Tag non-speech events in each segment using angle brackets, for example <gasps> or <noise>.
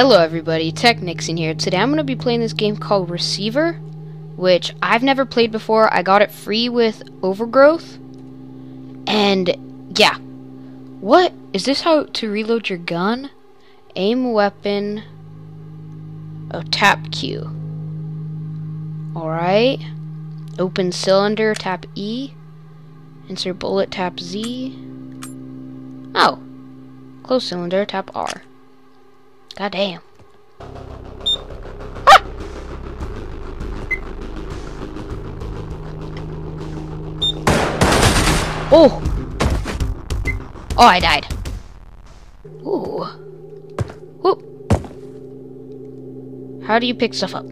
Hello everybody, Technixion here. Today I'm going to be playing this game called Receiver, which I've never played before. I got it free with Overgrowth. And yeah. What? Is this how to reload your gun? Aim weapon. Oh, tap Q. Alright. Open cylinder, tap E. Insert bullet, tap Z. Oh. Close cylinder, tap R. God damn. Ah! Oh! Oh, I died. Ooh. Whoop. How do you pick stuff up?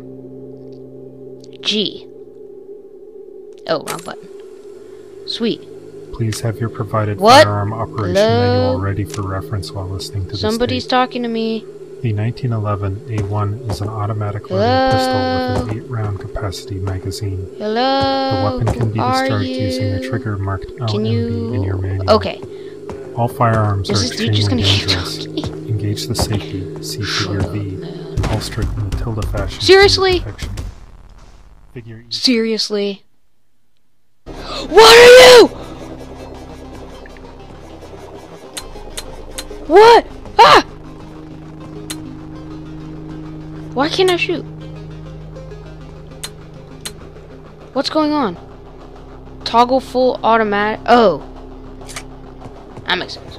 G. Oh, wrong button. Sweet. Please have your provided What? firearm operation Hello? manual ready for reference while listening to this Somebody's tape. talking to me. The 1911 A1 is an automatic loading Hello? pistol with an 8-round capacity magazine. The weapon can be are discharged using the trigger marked Can LMB in your you? manual. Okay. All firearms Is are this just gonna extremely dangerous. Engage the safety, see figure V, up, and holster in the tilde fashion. Seriously? Figure E. Seriously? What are you? What? Why can't I shoot? What's going on? Toggle full automatic. Oh. That makes sense.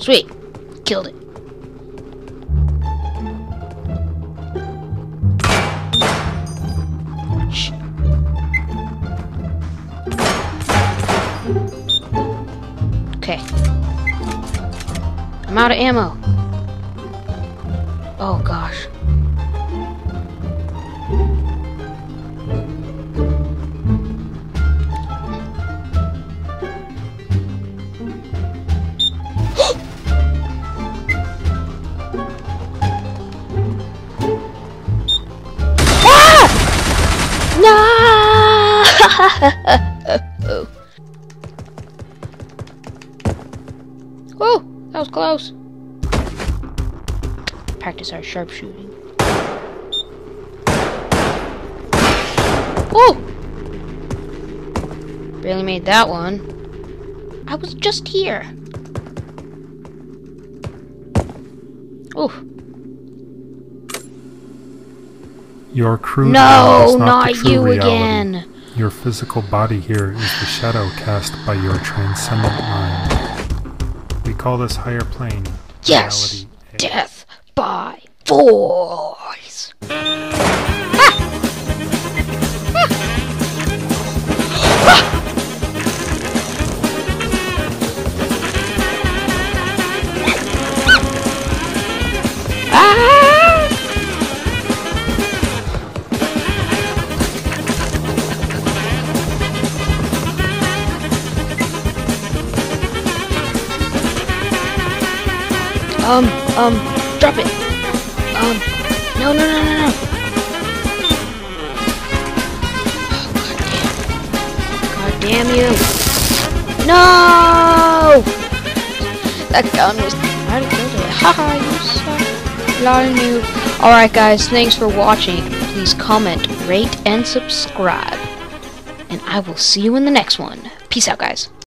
Sweet. Killed it. Okay. I'm out of ammo. Oh gosh. <gasps> Ah! No! <laughs> was close. Practice our sharpshooting. Oh! Barely made that one. I was just here. Oh, Your crew. no, is not, not, the true you reality. again. Your physical body here is the shadow cast by your transcendent mind. We call this higher plane. Yes, reality death by force. Um, um, drop it. Um, no, no, no, no, no. God damn. You. No! That gun was. I it. Haha, you suck. Of noob. Alright, guys, thanks for watching. Please comment, rate, and subscribe. And I will see you in the next one. Peace out, guys.